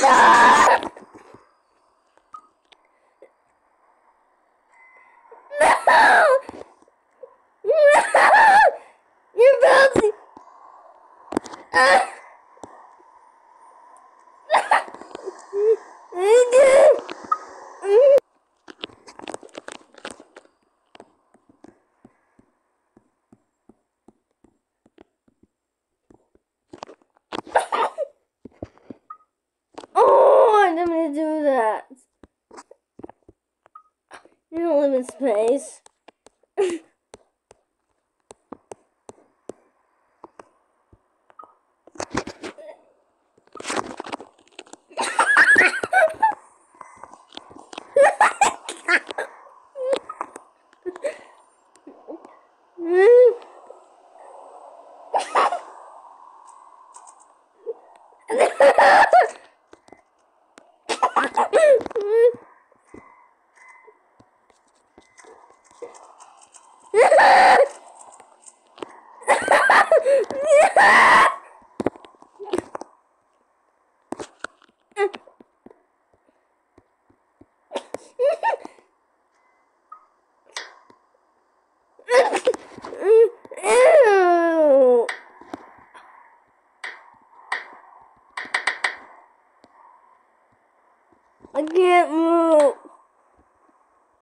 You're Oh, I didn't mean to do that. You don't live in space. Yeah! I can't move.